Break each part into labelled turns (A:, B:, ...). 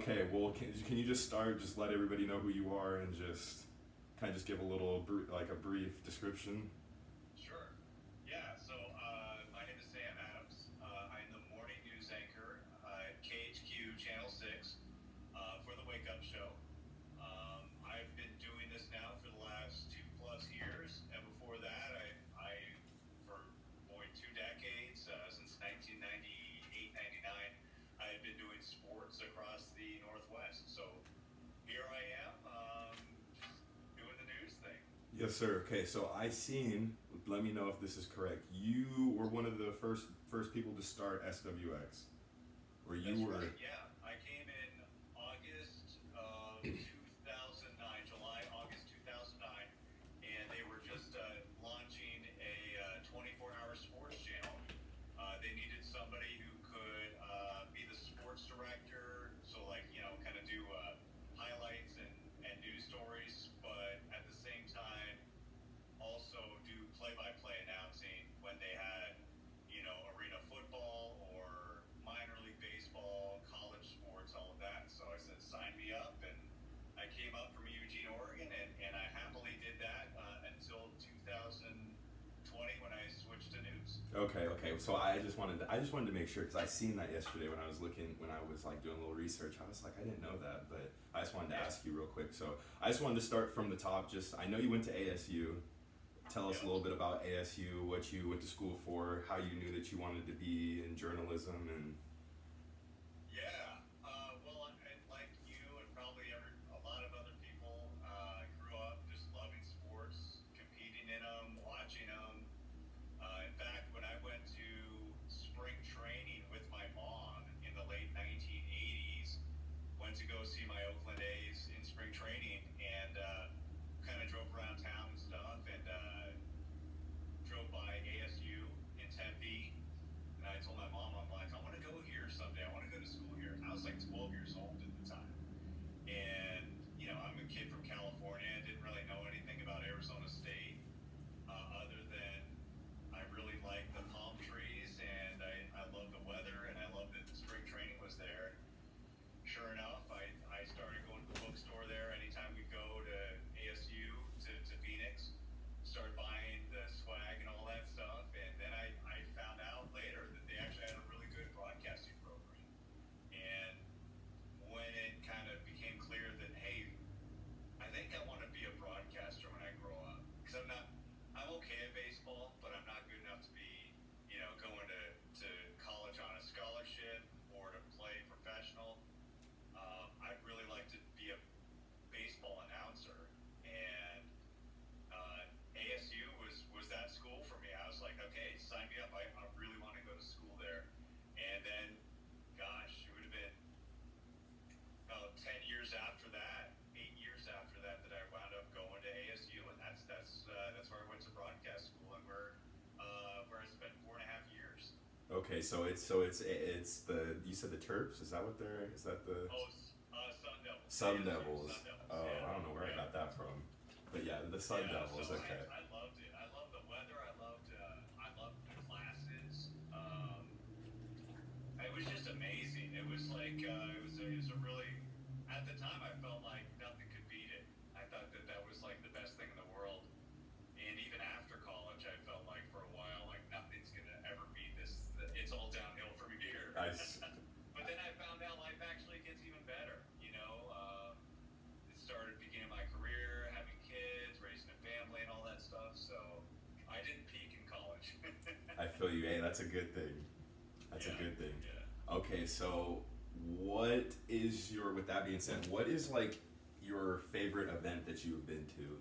A: Okay, well, can, can you just start, just let everybody know who you are and just kind of just give a little, like a brief description? Yes, sir. Okay, so I seen. Let me know if this is correct. You were one of the first first people to start SWX, or you
B: That's
A: were.
B: Right, yeah.
A: Okay, okay. So I just wanted to, I just wanted to make sure because I seen that yesterday when I was looking when I was like doing a little research. I was like, I didn't know that, but I just wanted to ask you real quick. So I just wanted to start from the top. Just I know you went to ASU. Tell us
B: yeah.
A: a little bit about ASU, what you went to school for, how you knew that you wanted to be in journalism, and
B: Okay,
A: so it's so it's it's the you said the Terps. Is that what they're? Is that the?
B: Oh, uh, Sun Devils.
A: Sun
B: yeah,
A: Devils.
B: Sun Devils.
A: Oh,
B: yeah.
A: I don't know where
B: yeah.
A: I got that from, but yeah, the Sun Devils.
B: So
A: okay.
B: I, I, loved it. I loved the weather. I loved uh, I loved the classes. Um, it was just amazing. It was like uh, it was a, it was a really at the time I felt like you.
A: Hey, that's a good thing. That's
B: yeah, a
A: good thing.
B: Yeah.
A: Okay, so what is your? With that being said, what is like your favorite event that you've been to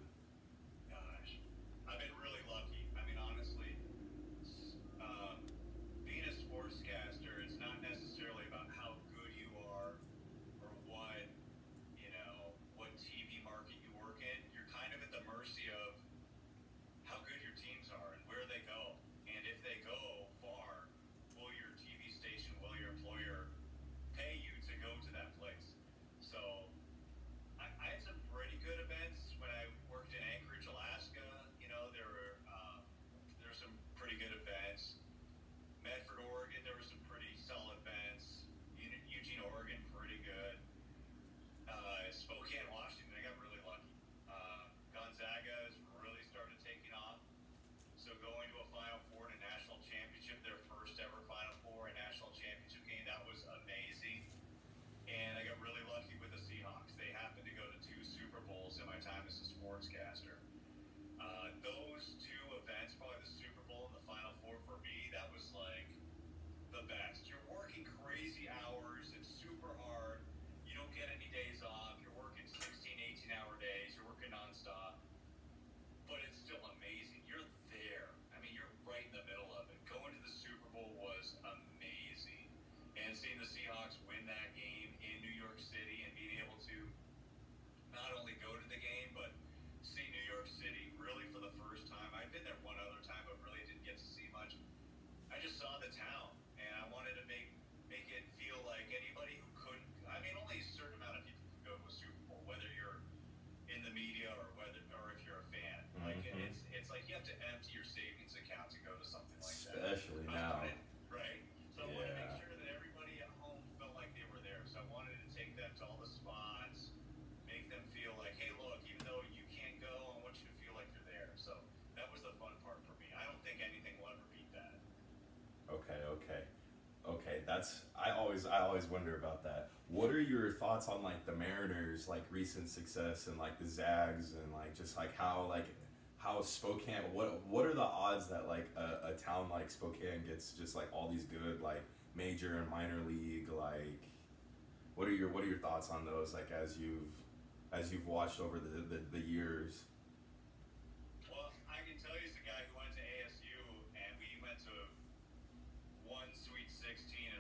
B: Justice Awards guy. that's I always I always wonder about that. What are your thoughts on like the Mariners like recent success and like the Zags and like just like how like how Spokane what what are the odds that like a, a town like Spokane gets just like all these good like major and minor league like what are your what are your thoughts on those like as you've as you've watched over the, the, the years?
A: I can tell you a guy who went to ASU and we went to one Sweet 16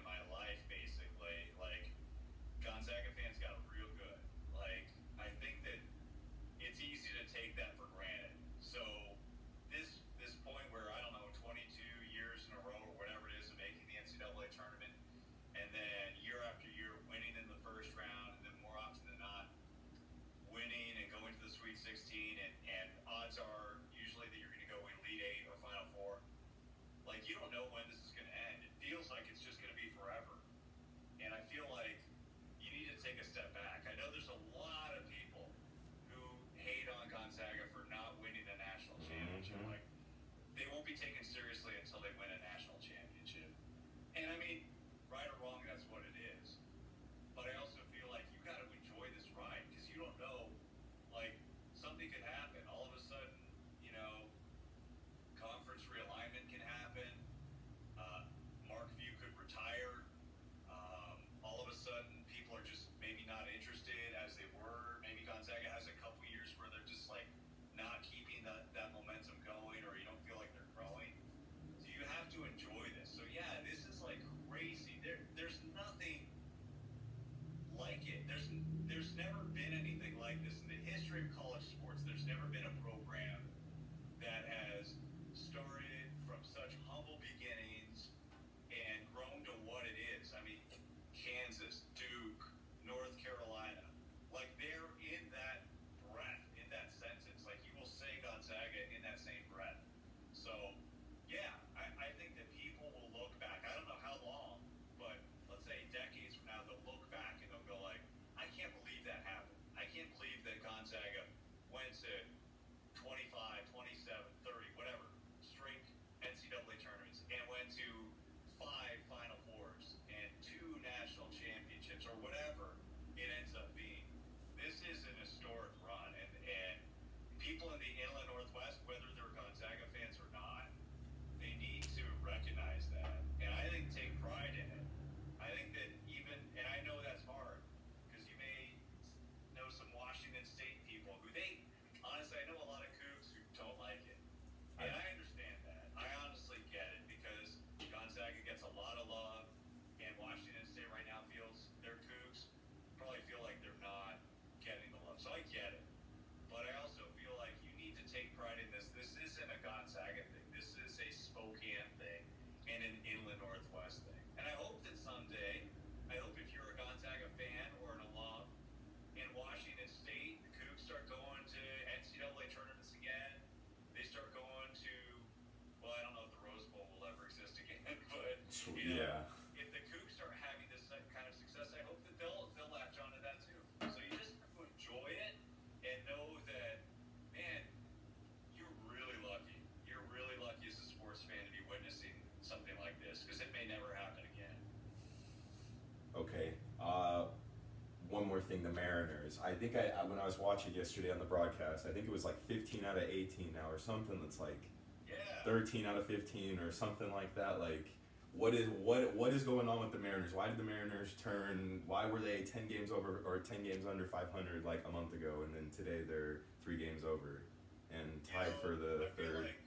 A: the
B: Mariners. I think I, I, when I was watching yesterday on the broadcast, I think it was like 15 out of 18 now or something that's like
A: yeah.
B: 13 out of 15 or something like that. Like what is what what is going on with the Mariners? Why did the Mariners turn? Why were they 10 games over or 10 games under 500 like a month ago and then today they're 3 games over and tied yeah, for the third
A: like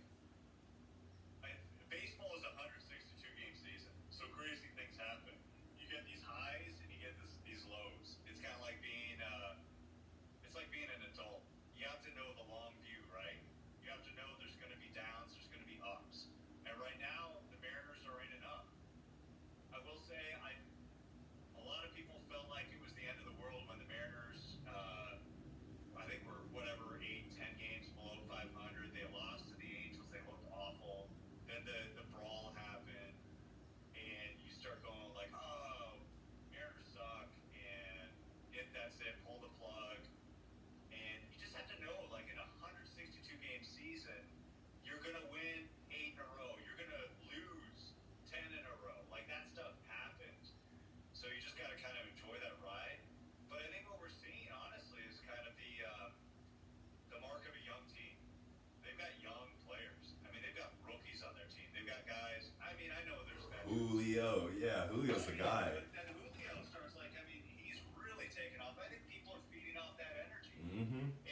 A: Julio, yeah, Julio's the guy.
B: Then Julio starts like, I mean, he's really taking off. I think people are feeding off that energy.
A: Mm-hmm.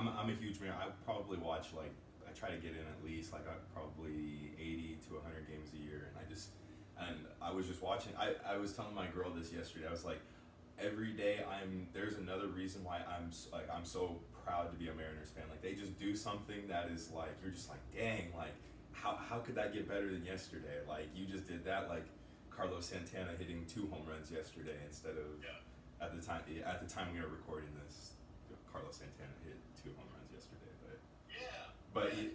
A: I'm, I'm a huge man. I probably watch like I try to get in at least like I probably 80 to 100 games a year, and I just and I was just watching. I, I was telling my girl this yesterday. I was like, every day I'm there's another reason why I'm like I'm so proud to be a Mariners fan. Like they just do something that is like you're just like dang like how how could that get better than yesterday? Like you just did that like Carlos Santana hitting two home runs yesterday instead of
B: yeah.
A: at the time at the time we were recording this Carlos Santana hit two home runs yesterday, but
B: yeah,
A: but. He,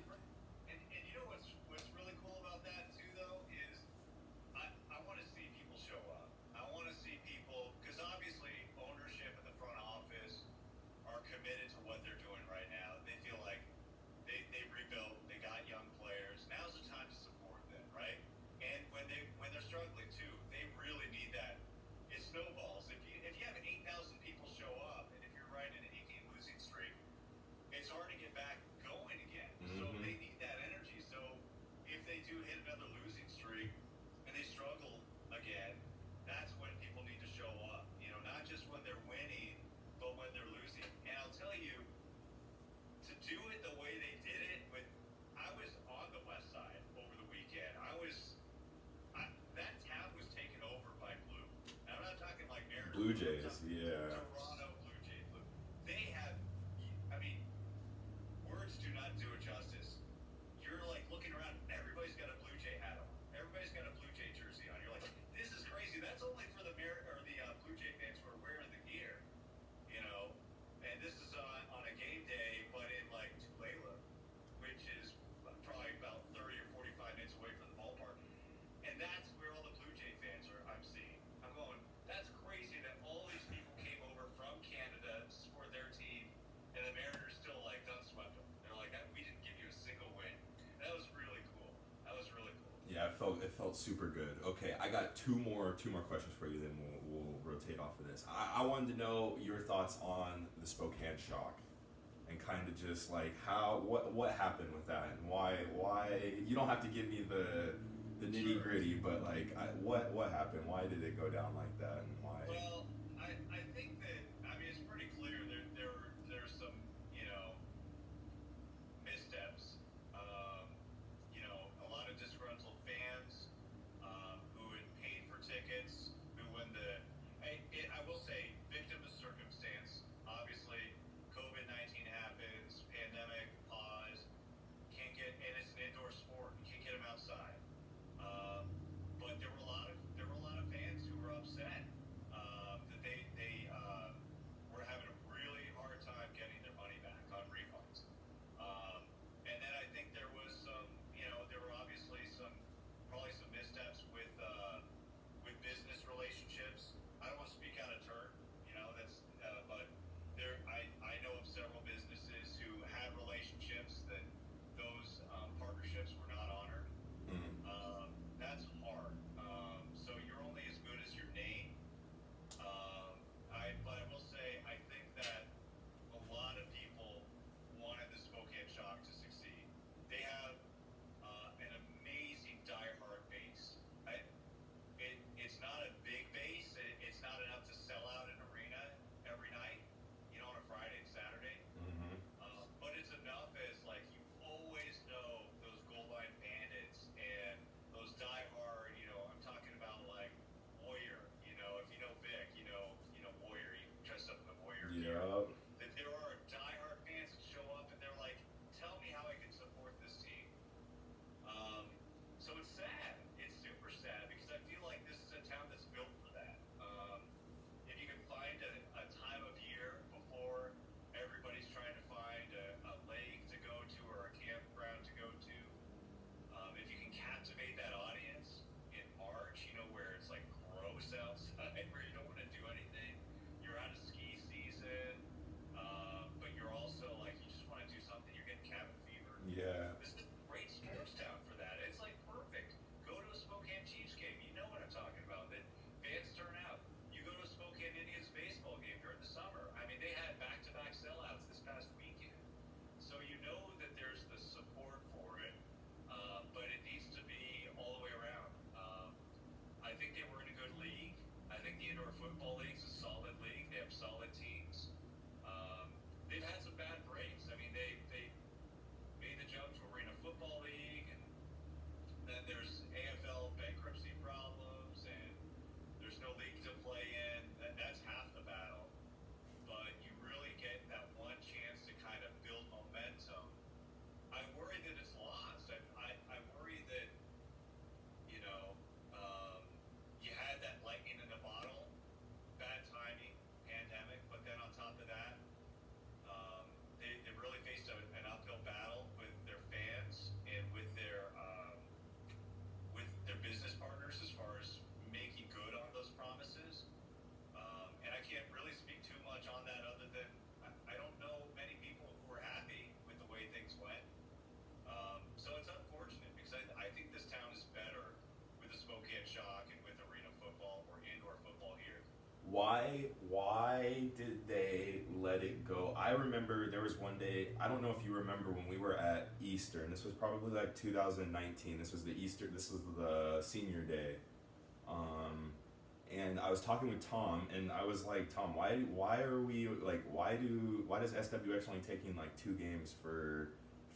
A: super good. Okay, I got two more two more questions for you. Then we'll, we'll rotate off of this. I, I wanted to know your thoughts on the Spokane shock, and kind of just like how what what happened with that and why why you don't have to give me the the nitty gritty, but like I, what what happened? Why did it go down like that, and why?
B: Well,
A: Football league is a solid league. They have solid
B: why why did they let it go? I remember there was one day, I don't know if you remember when we were at Easter, this was probably like 2019. This was the Easter, this was the senior day. Um, and I was talking with Tom, and I was like, Tom, why why are we like why do why does SWX only taking like two games for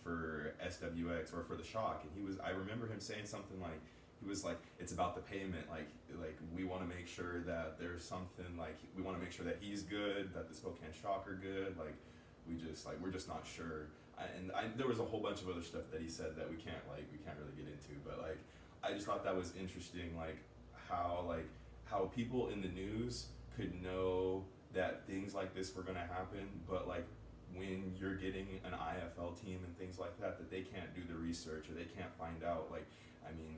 B: for SWX or for the Shock? And he was I remember him saying something like, he was like, it's about the payment. Like, like we want to make sure that there's something like we want to make sure that he's good, that the Spokane Shock are good. Like, we just like we're just not sure. I, and I, there was a whole bunch of other stuff that he said that we can't like we can't really get into. But like, I just thought that was interesting. Like how like how people in the news could know that things like this were gonna happen, but like when you're getting an IFL team and things like that, that they can't do the research or they can't find out. Like, I mean,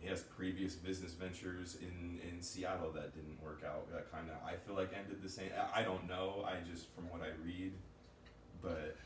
B: he has previous business ventures in, in Seattle that didn't work out. That kind of I feel like ended the same. I don't know. I just from what I read, but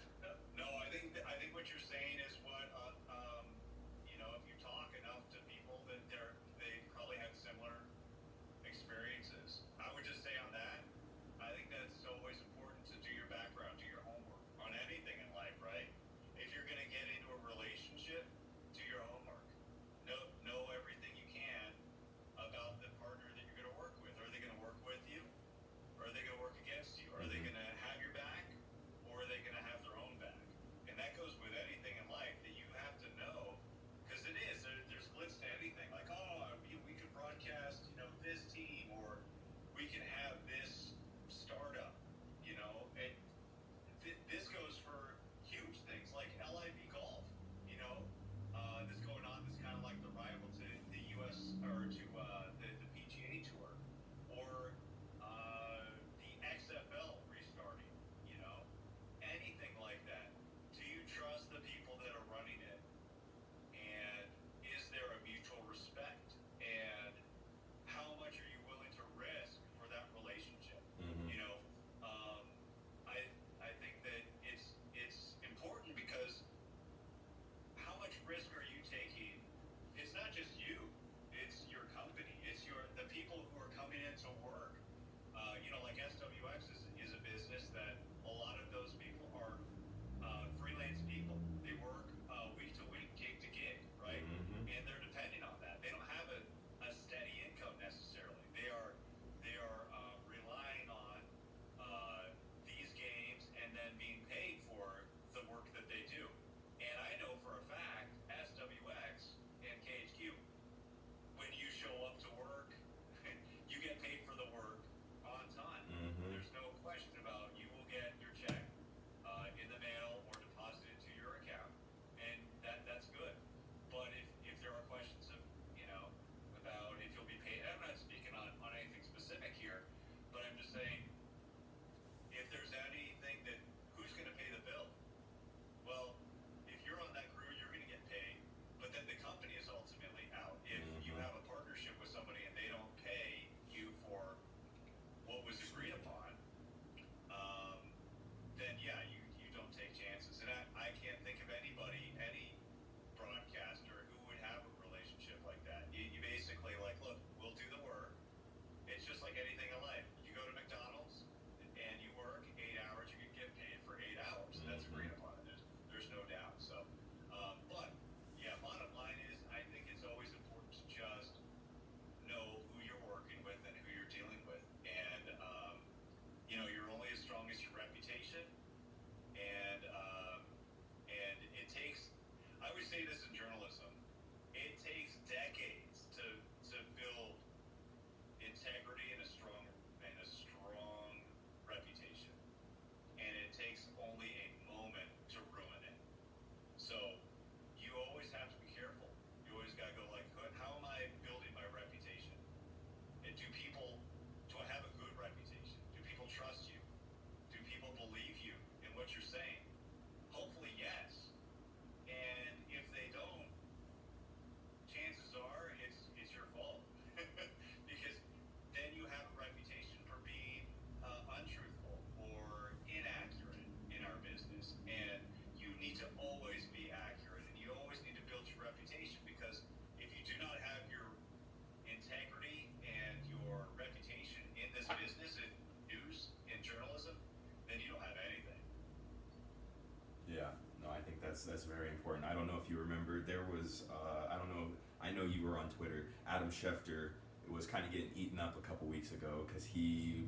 A: that's
B: very important. I don't know if you remember, there was uh, I don't know. I know you were on Twitter. Adam Schefter was kind of getting eaten up a couple weeks ago because he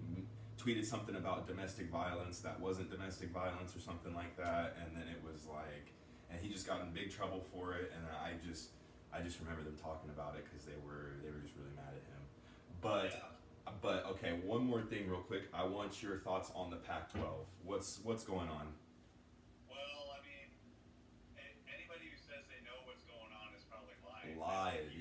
B: tweeted something about domestic violence that wasn't domestic violence or something like that, and then it was like, and he just got in big trouble for it. And I just I just remember them talking about it because they were they were just really mad at him. But but okay, one more thing real quick. I want your thoughts on the Pac-12. What's what's going on?
A: tired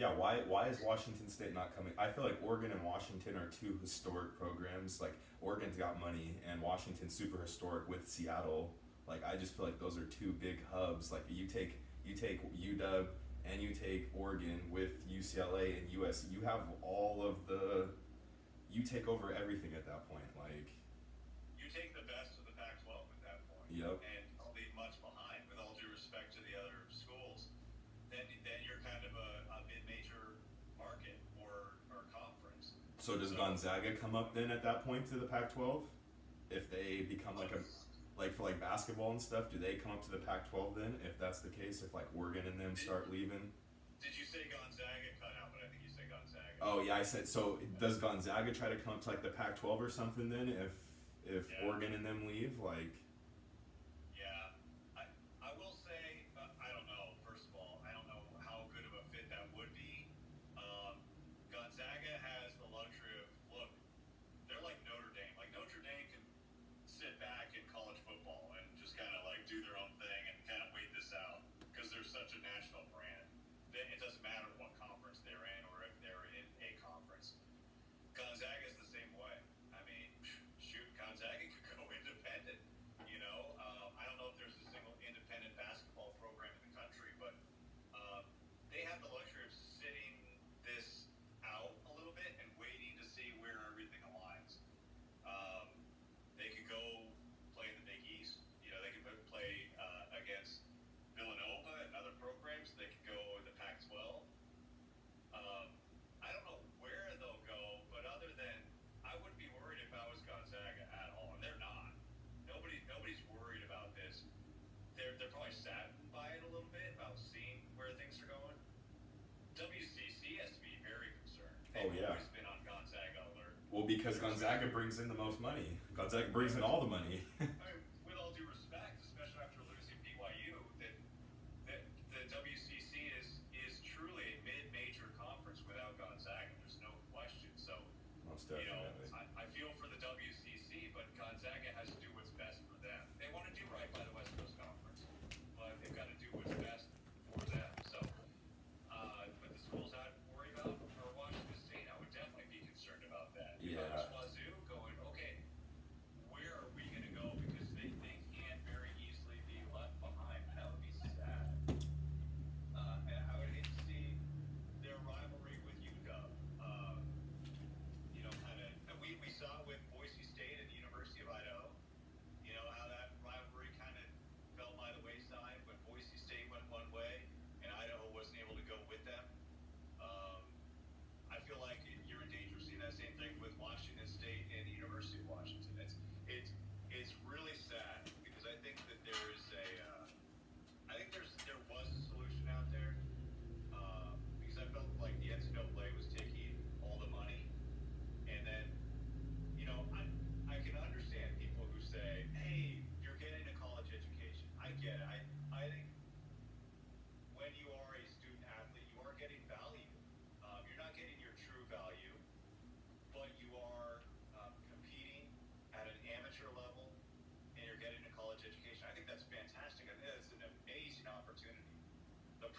B: yeah, why why is Washington State not coming? I feel like Oregon and Washington are two historic programs. Like Oregon's got money, and Washington's super historic with Seattle. Like I just feel like those are two big hubs. Like you take you take UW and you take Oregon with UCLA and US. You have all of the. You take over everything at that point. Like.
A: You take the best of the Pac-12 at that point.
B: Yep.
A: And
B: So does Gonzaga come up then at that point to the Pac-12? If they become like a like for like basketball and stuff, do they come up to the Pac-12 then? If that's the case, if like Oregon and them start leaving.
A: Did you say Gonzaga cut out? But I think you said Gonzaga.
B: Oh yeah, I said so. Does Gonzaga try to come up to like the Pac-12 or something then? If if
A: yeah.
B: Oregon and them leave, like.
A: because Gonzaga
B: brings in the most money. Gonzaga brings in all the money.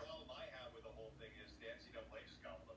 A: problem I have with the whole thing is the NCAA just got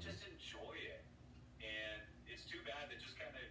A: Just enjoy it. And it's too bad that just kind of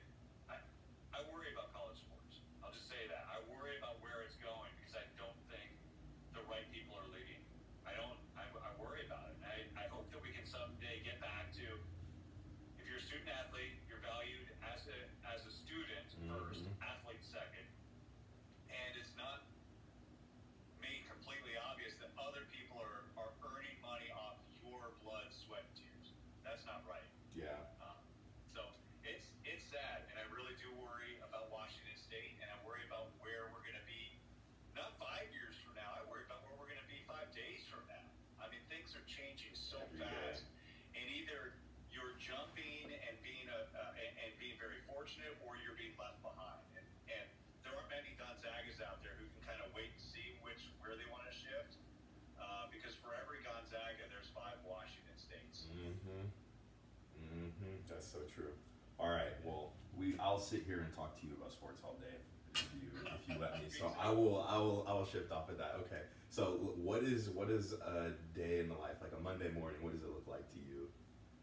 A: That's so
B: true. All right. Well, we I'll sit here and talk to you about sports all day if you if you let me. So I will I will I will shift off of that. Okay. So what is what is a day in the life like a Monday morning? What does it look like to you?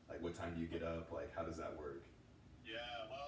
B: Like what time do you get up? Like how does that work?
A: Yeah. Well,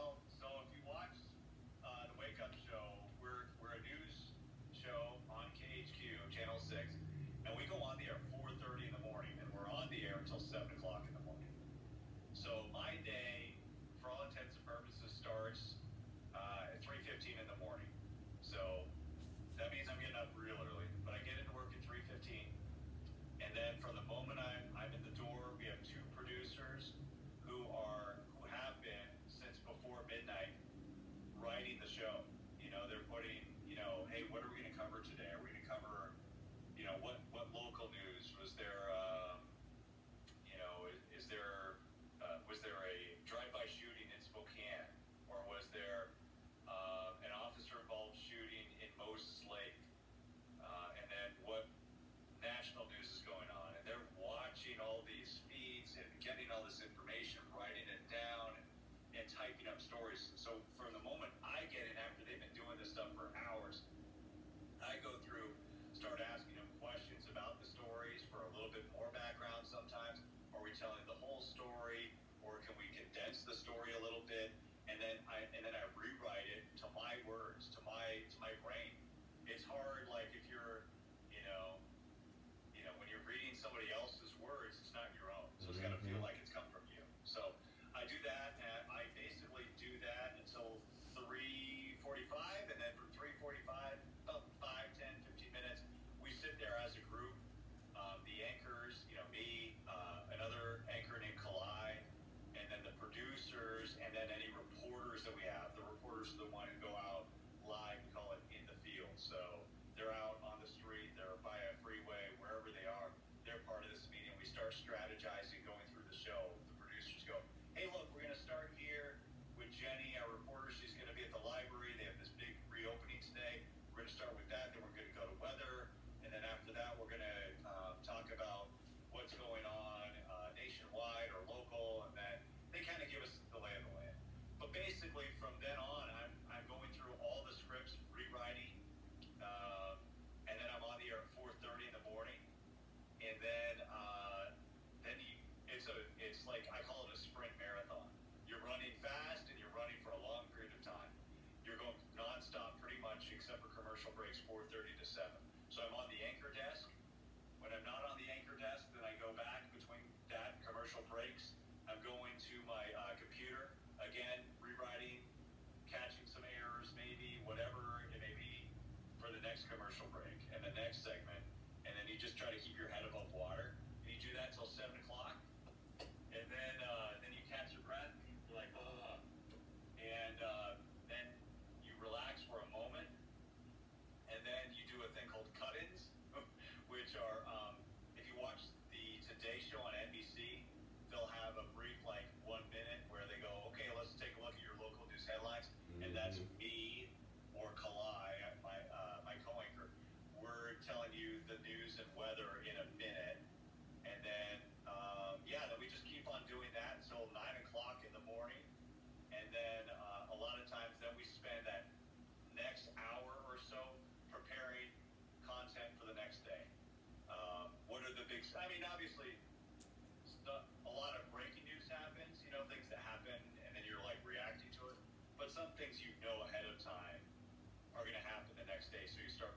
A: next commercial break and the next segment, and then you just try to keep your head above
B: things you know ahead of time are going to happen the next day, so you start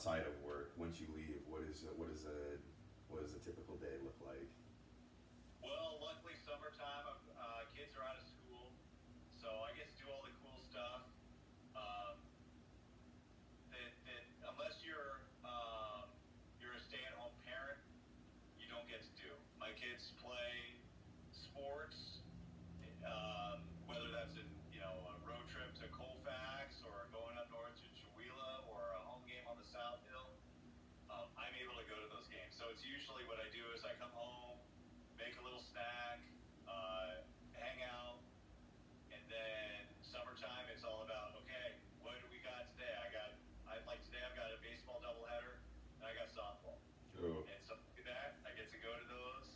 A: outside of work once you leave? What is what is a
B: is I come home, make a little snack, uh, hang out, and then summertime it's all about okay, what do we got today? I got I like today I've got a baseball doubleheader and I got softball.
A: Ooh.
B: And so that I get to go to those,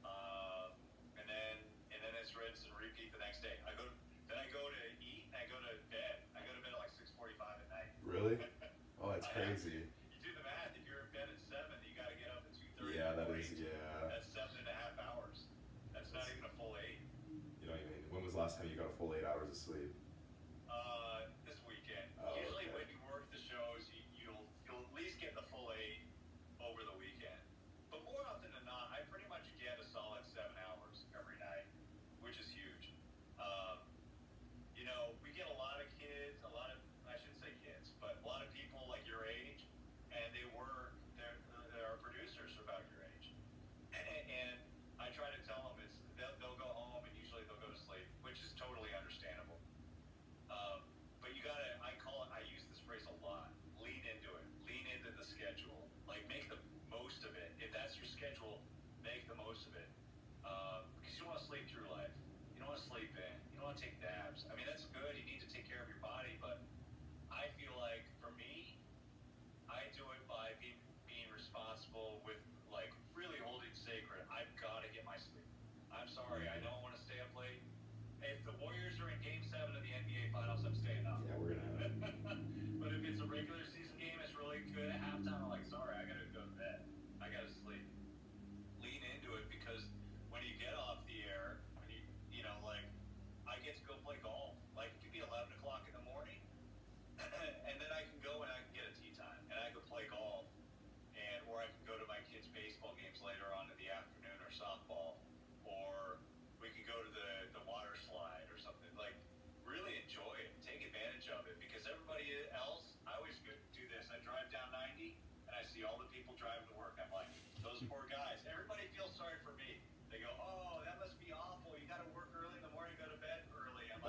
B: um, and then and then it's rinse and repeat the next day. I go then I go to eat and I go to bed. I go to bed at like six forty five at night.
A: Really? Oh, that's crazy.
B: us how you got a full eight
A: hours of sleep.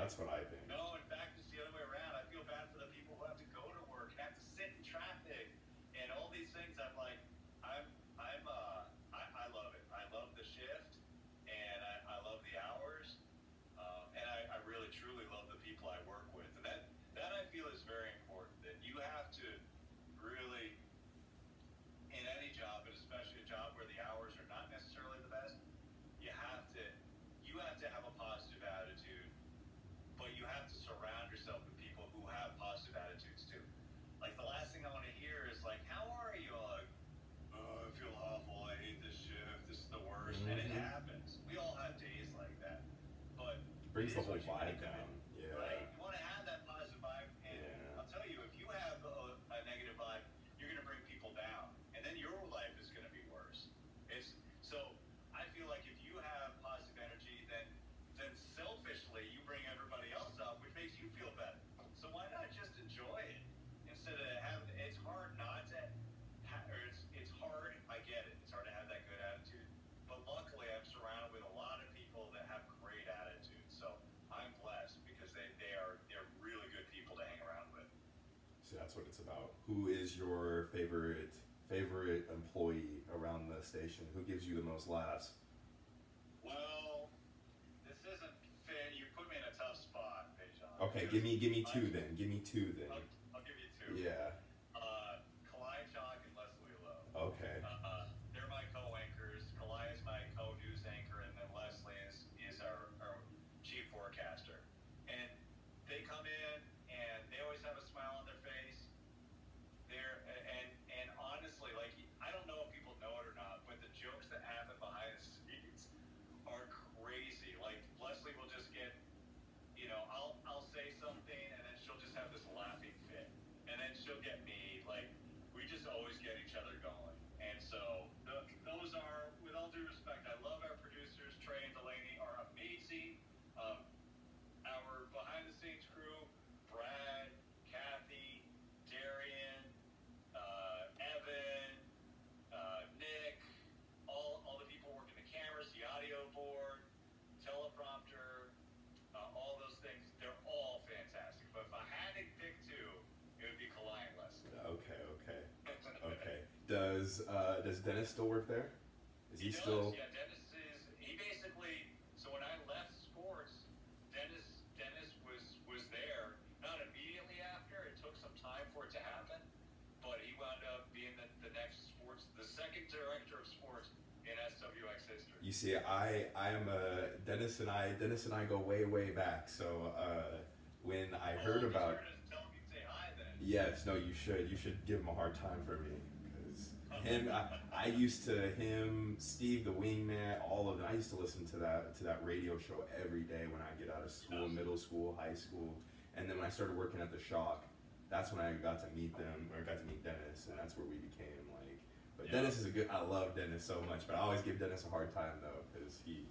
B: That's
A: what I think. brings the whole vibe down. what it's about. Who is your favorite favorite employee around the station? Who gives you the most laughs?
B: Well, this isn't fair. You put me in a tough spot, Va'Jahn.
A: Okay, give me give me two then. Give me two then.
B: I'll, I'll give you two.
A: Yeah.
B: is uh,
A: does Dennis still work there? Is he, he
B: does,
A: still?
B: Yeah, Dennis is. He basically. So when I left sports, Dennis Dennis was was there. Not immediately after. It took some time for it to happen, but he wound up being the, the next sports, the second director of sports in SWX history.
A: You see, I I'm a Dennis and I Dennis and I go way way back. So uh, when I
B: well,
A: heard about. Yes, no, you should. You should give him a hard time for me him, I, I used to him, Steve the Wingman, all of them. I used to listen to that to that radio show every day when I get out of school, middle school, high school, and then when I started working at the Shock, that's when I got to meet them or got to meet Dennis, and that's where we became like. But
B: yeah.
A: Dennis is a good. I love Dennis so much, but I always give Dennis a hard time though because he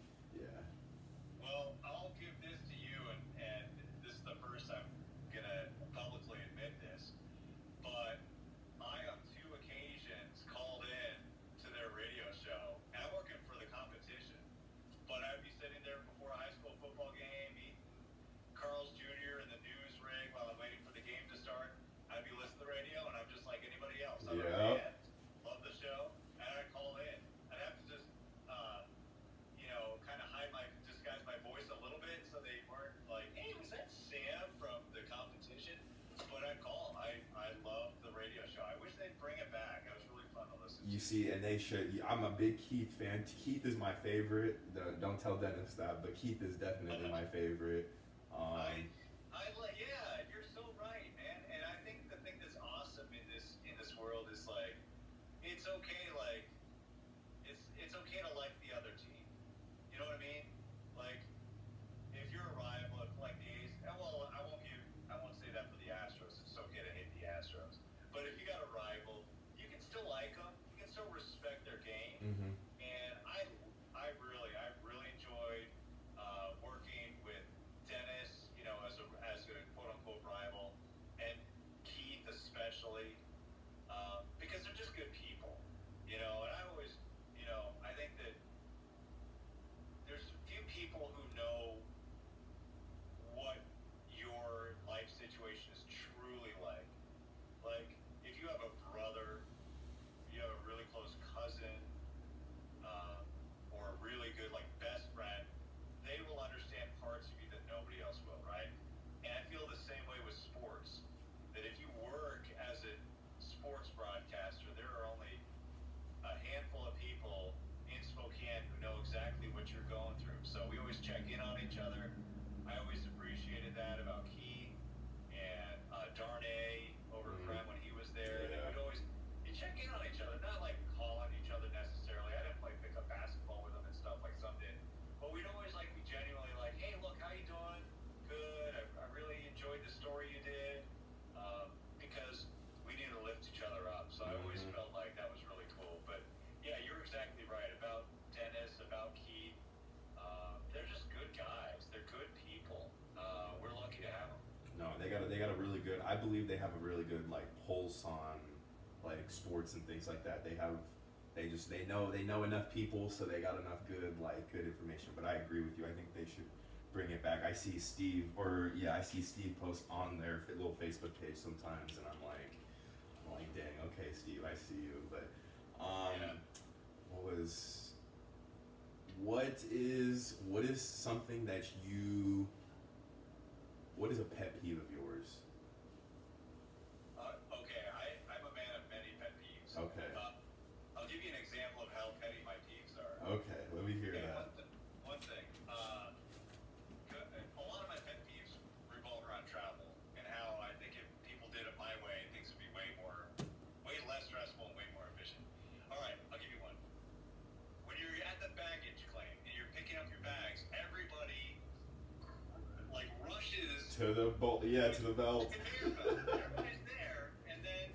B: you
A: see, and they should. I'm a big Keith fan. Keith is my favorite. Don't tell Dennis that, but Keith is definitely my favorite. Um,
B: what you're going through. So we always check in on each other. I always appreciated that about Key and uh, Darnay I
A: believe they have a really good like pulse on like sports and things like that. They have they just they know they know enough people, so they got enough good like good information. But I agree with you. I think they should
B: bring it back. I see Steve or yeah, I see Steve post on their little Facebook page sometimes, and I'm like, I'm like, dang, okay, Steve, I see you. But um,
A: yeah.
B: what was what is what is something that you what is a pet peeve of yours? To the bolt, yeah, to the belt.
A: conveyor belt. Everybody's there, and then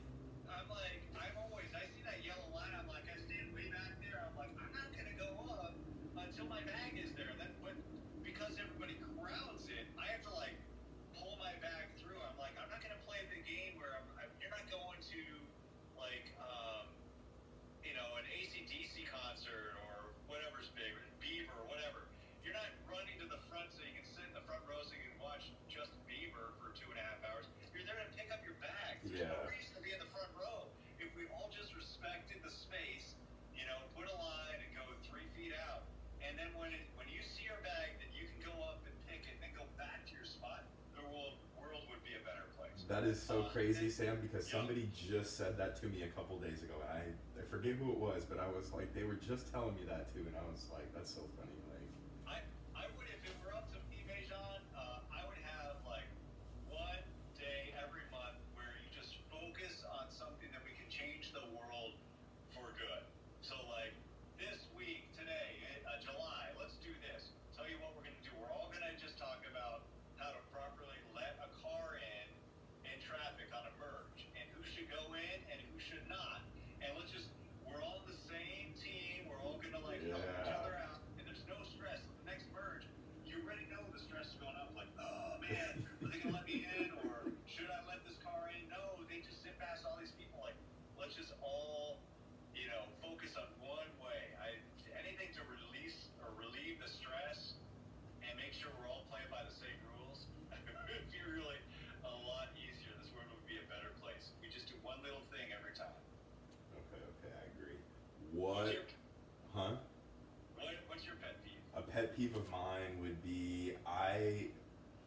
A: I'm like, I'm always, I see that yellow line. I'm like, I stand way back there. I'm like, I'm not gonna go up until my bag is there. Then, but because everybody crowds it, I have to like pull my bag through. I'm like, I'm not gonna play the game where I'm, I'm you're not going to like, um, you know, an ACDC concert or whatever's big, Bieber or whatever. You're not running to the front so you can sit in the front row so you can watch Justin Bieber for two and a half hours. You're there to pick up your bags. There's no
B: Yeah.
A: reason to be in the front row. If we all just respected the space, you know, put a line and go three feet out, and then when it, when you see your bag, then you can go up and pick it and then go back to your spot. The world world would be a better place.
B: That is so crazy, Sam, because somebody just said that to me a couple days ago. And I, I forget who it was, but I was like, they were just telling me that too, and I was like, that's so funny.
A: Peeve
B: of mine would be I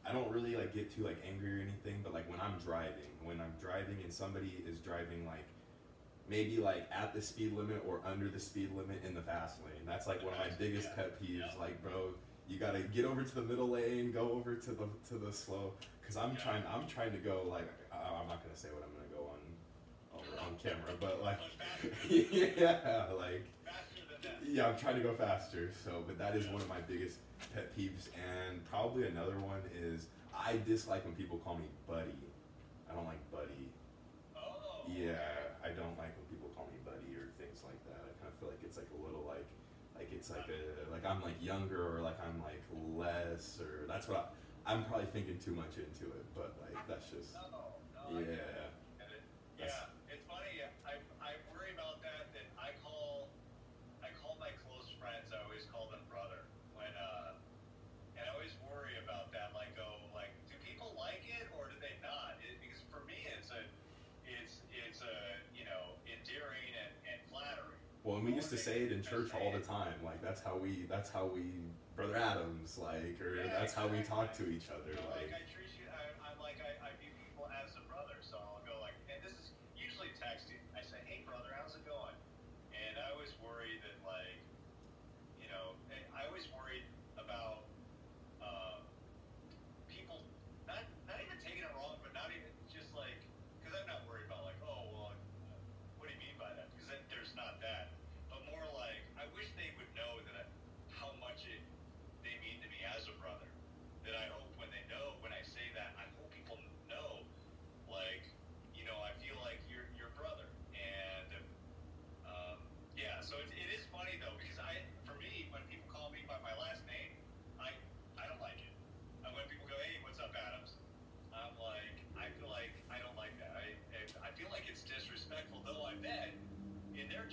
B: I don't really like get too like angry or anything, but like when I'm driving, when I'm driving and somebody is driving like maybe like at the speed limit or under the speed limit in the fast lane. That's like one of my biggest pet peeves.
A: Yeah.
B: Like, bro, you gotta get over to the middle lane, go over to the to the slow, because I'm
A: Yeah.
B: trying I'm trying to go like I- I'm not gonna say what I'm gonna go on on, on camera, but like yeah, like
A: Faster than that.
B: Yeah, I'm trying to go faster. So, but that is one of my biggest pet peeves, and probably another one is I dislike when people call me buddy. I don't like buddy.
A: Oh.
B: Yeah, I don't like when people call me buddy or things like that. I kind of feel like it's like a little like, like it's like a like I'm like younger or like I'm like less or that's what I, I'm probably thinking too much into it. But like that's just
A: No, no, I get it.
B: yeah. That's-
A: yeah, it's funny. I, I worry about that. That I call, I call my close friends. I always call them brother. When uh, and I always worry about that. Like, go like, do people like it or do they not? It, because for me, it's a, it's it's a you know endearing and, and flattering.
B: Well, and we used to say it in church all the time. Like that's how we that's how we brother Adams like or that's how we talk to each other like.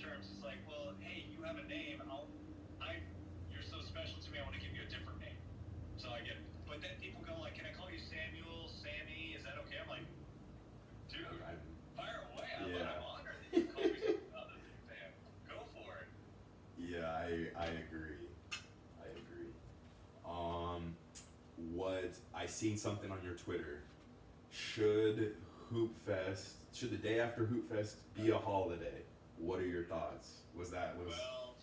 A: terms. It's like, well, hey, you have a name, and I'll, I, you're so special to me. I want to give you a different name. So I get, but then people go like, can I call you Samuel, Sammy? Is that okay? I'm like, dude, I, fire away. I'm, yeah. I'm honored that you call me something other than Sam. Go for it. Yeah, I I agree. I agree. Um,
B: what I seen something on your Twitter. Should Hoop Fest, should the day after Hoop Fest be a holiday? What are your thoughts? Was that was?
A: Well,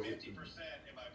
A: like 50% in my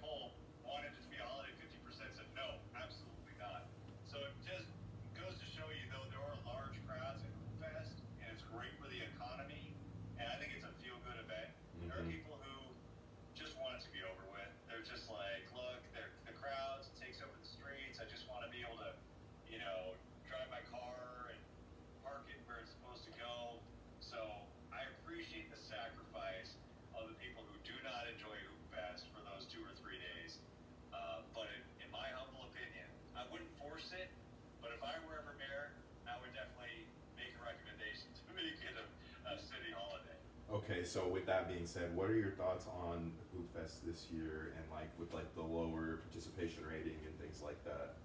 B: Okay, so with that being said, what are your thoughts on Hoop Fest this year and like with like the lower participation rating and things like that?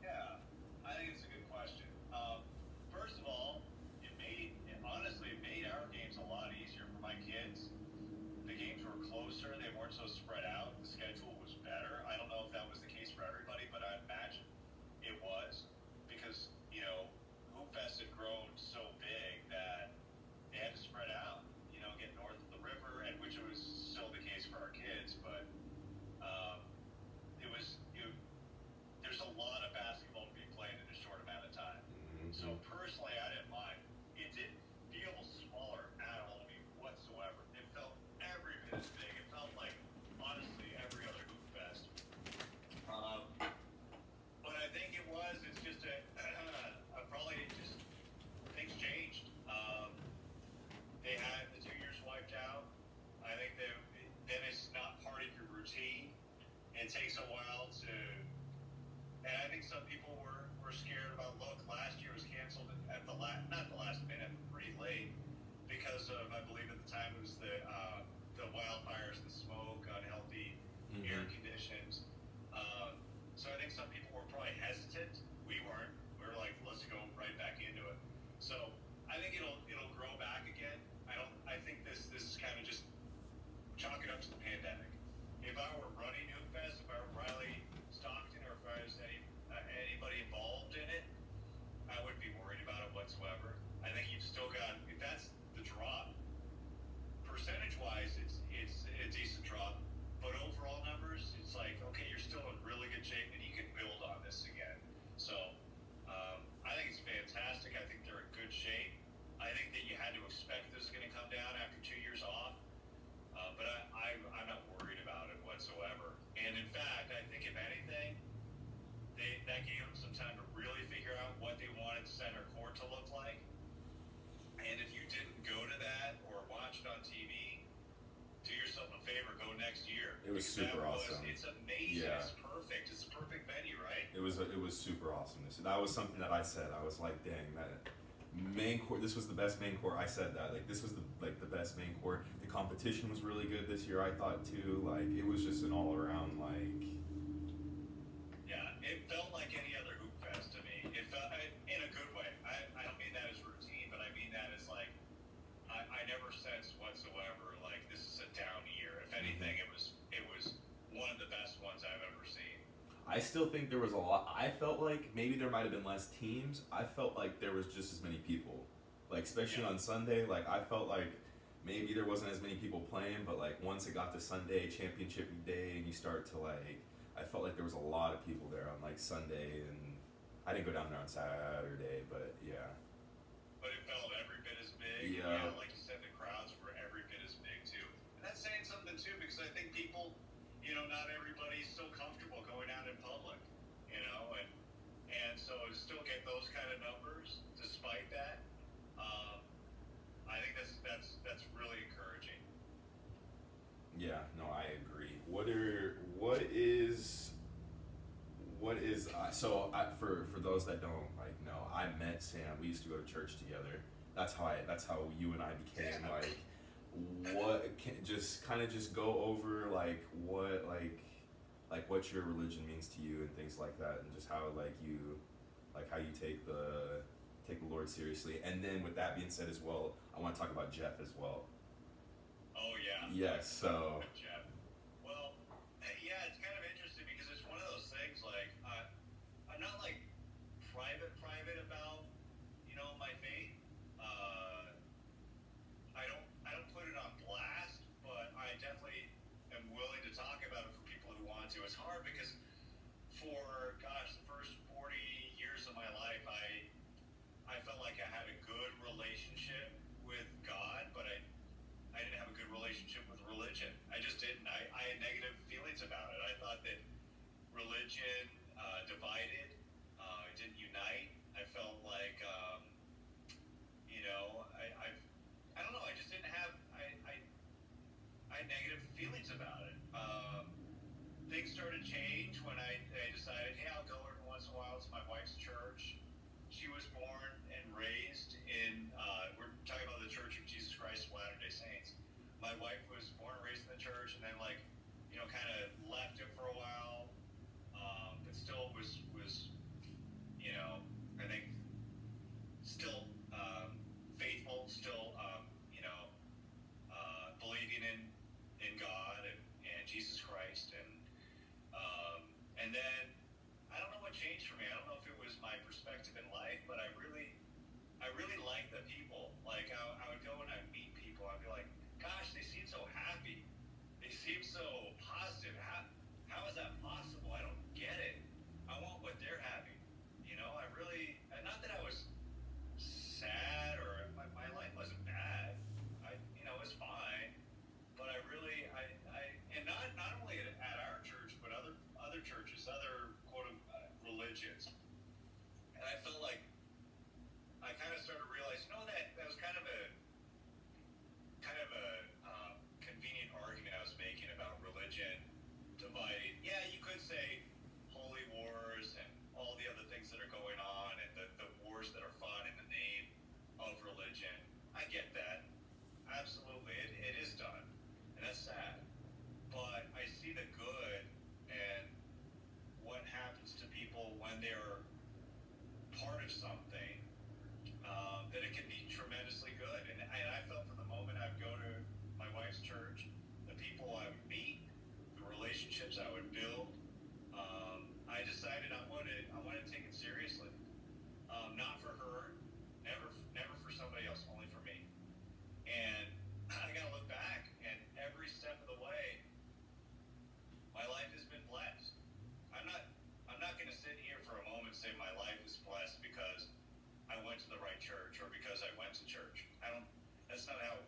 A: Yeah, I think it's a good question. Um, first of all, it made it honestly it made our games a lot easier for my kids. The games were closer; they weren't so spread out. it takes a while to. And I think some people were, were scared about look. Last year was canceled at the last, not the last minute, but pretty late because of I believe was
B: super awesome.
A: It's amazing.
B: Yeah.
A: It's perfect. It's a perfect venue, right?
B: It was a, it was super awesome. So that was something that I said. I was like, dang, that main core. This was the best main core. I said that. Like this was the like the best main core. The competition was really good this year. I thought too. Like it was just an all around like
A: I
B: still think there was a lot. I felt like maybe there might have been less teams. I felt like there was just as many people. Like especially
A: yeah.
B: on Sunday, like I felt like maybe there wasn't as many people playing, but like once it got to Sunday, championship day, and you start to like, I felt like there was a lot of people there on like Sunday, and I didn't go down there on Saturday, but yeah.
A: But it felt every bit as big.
B: Yeah. yeah like so I, for for those that don't like know, I met Sam. We used to go to church together. That's how I. That's how you and I became like. What can just kind of just go over like what like like what your religion means to you and things like that, and just how like you like how you take the take the Lord seriously. And then with that being said as well, I want to talk about Jeff as well.
A: Oh yeah.
B: Yes.
A: Yeah, so. my wife religion. I get that. Absolutely, it, it is done, and that's sad. But I see the good and what happens to people when they're part of something. Um, that it can be tremendously good, and, and I felt from the moment I would go to my wife's church, the people I would meet, the relationships I would say my life is blessed because I went to the right church or because I went to church. I don't. That's not how it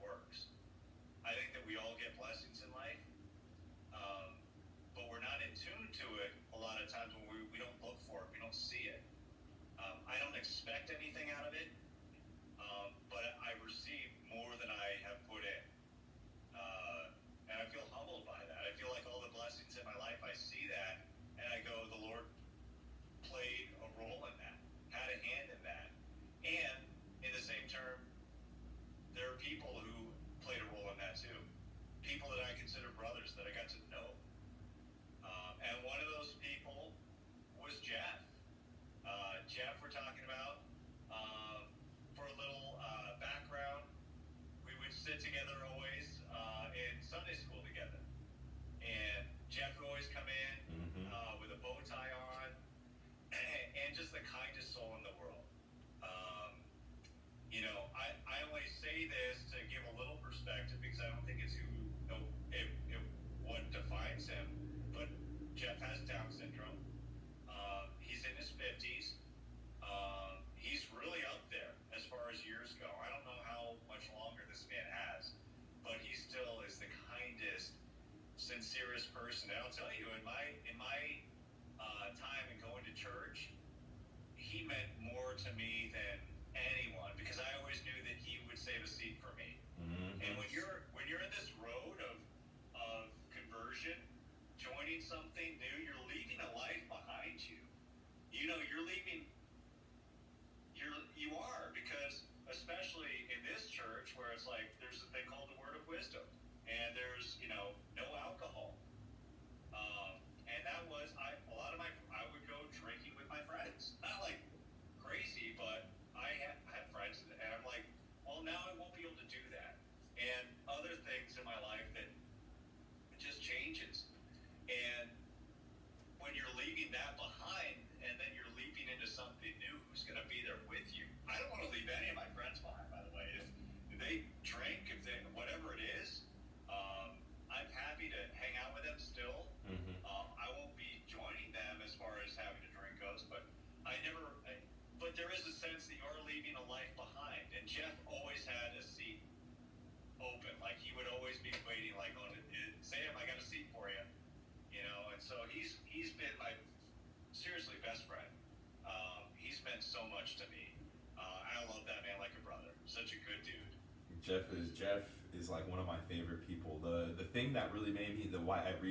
A: to me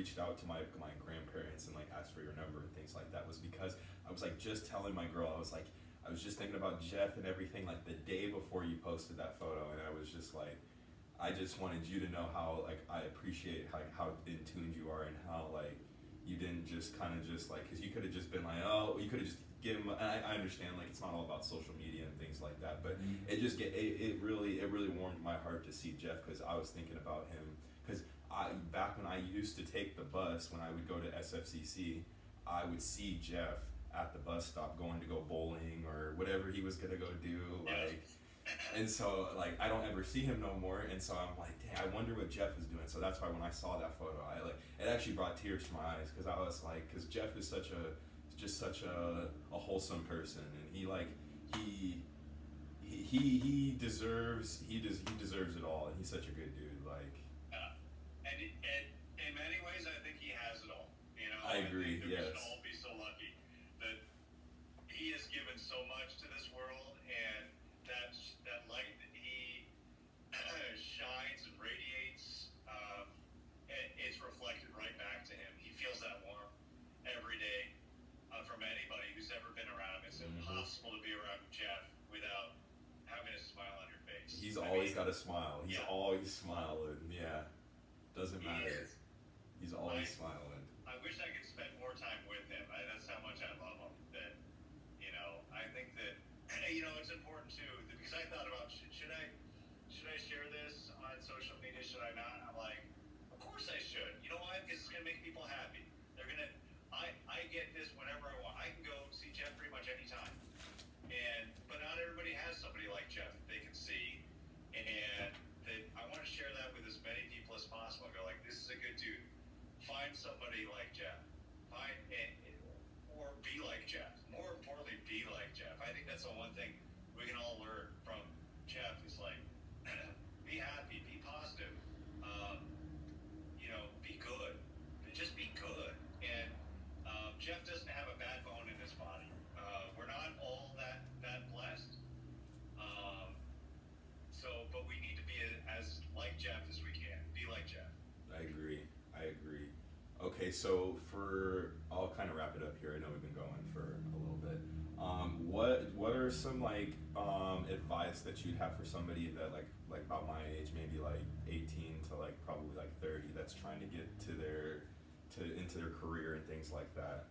B: reached out to my my grandparents and like asked for your number and things like that was because I was like just telling my girl I was like I was just thinking about Jeff and everything like the day before you posted that photo and I was just like I just wanted you to know how like I appreciate how how in tuned you are and how like you didn't just kind of just like because you could have just been like oh you could have just given and I, I understand like it's not all about social media and things like that but mm-hmm. it just get it, it really it really warmed my heart to see Jeff because I was thinking about him I back when I used to take the bus when I would go to SFCC I would see Jeff at the bus stop going to go bowling or whatever he was gonna go do like and so like I don't ever see him no more and so I'm like dang I wonder what Jeff is doing. So that's why when I saw that photo I like it actually brought tears to my eyes because I was like because Jeff is such a just such a, a wholesome person and he like he he he, he deserves he does he deserves it all and he's such a good dude like
A: Uh, and, it, and in many ways, I think he has it all. You know,
B: I agree,
A: think that We
B: yes.
A: should all be so lucky that he has given so much to this world, and that that light that he shines and radiates, um, it, it's reflected right back to him. He feels that warmth every day uh, from anybody who's ever been around him. It's
B: Mhm.
A: impossible to be around Jeff without having a smile on your face.
B: he's
A: I
B: always
A: mean,
B: got a smile. He's
A: Yeah.
B: always smiling yeah. Doesn't matter
A: is.
B: he's always
A: I-
B: smiling
A: I wish I could spend more time with him. I, that's how much I love him. That you know, I think that you know it's important too that- because I thought about should, should I should I share this on social media? Should I not? I'm like, of course I should. You know why? Because it's gonna make people happy. They're gonna. I I get this whenever I want. I can go see Jeff pretty much anytime. And but not everybody has somebody like Jeff that they can see, and that I want to share that with as many people as possible. I go like, this is a good dude. Find somebody like Jeff. Find and, or be like Jeff. More importantly, be like Jeff. I think that's the one thing we can all learn from Jeff is like, be happy, be positive. Um, you know, be good. Just be good. And um, Jeff doesn't have a bad bone in his body. Uh, we're not all that that blessed. Um, so, but we need to be as like Jeff as we can. Be like Jeff.
B: I agree. I agree. So for I'll kind of wrap it up here. I know we've been going for a little bit. Um, what what are some like um, advice that you'd have for somebody that like like about my age, maybe like eighteen to like probably like thirty, that's trying to get to their to into their career and things like that?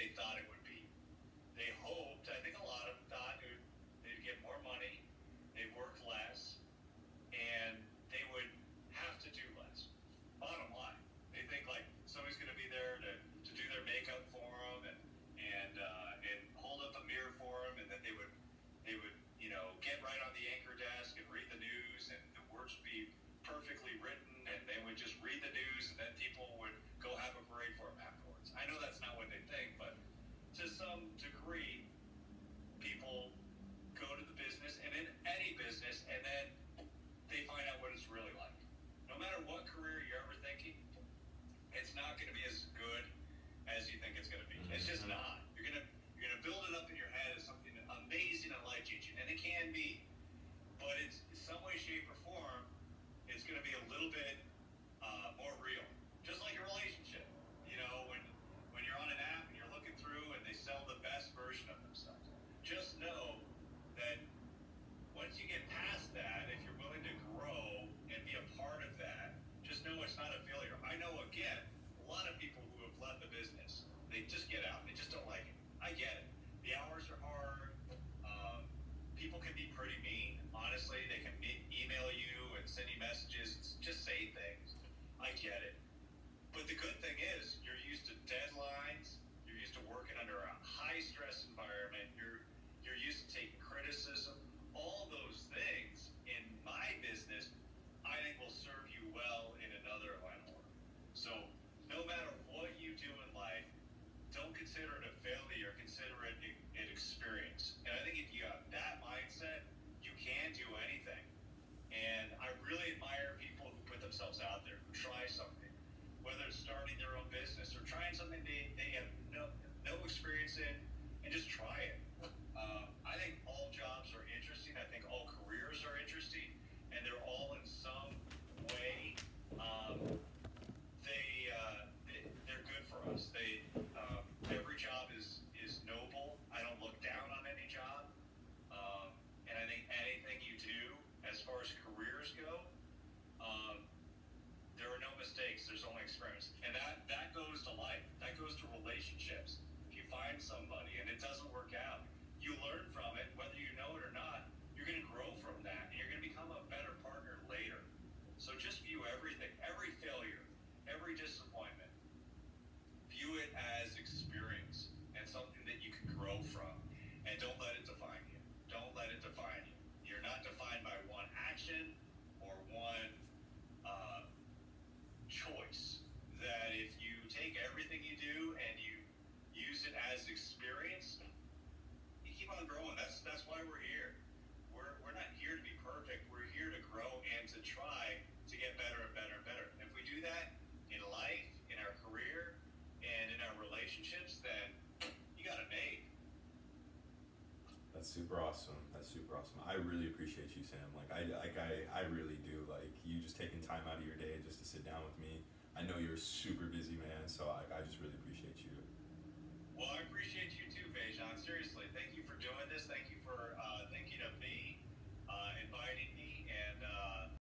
A: they thought it get it. something doesn't
B: super awesome. That's super awesome. I really appreciate you, Sam. Like I like I, I really do. Like you just taking time out of your day just to sit down with me. I know you're a super busy man, so I, I just really appreciate you. Well, I appreciate you too, Va'Jahn. Seriously,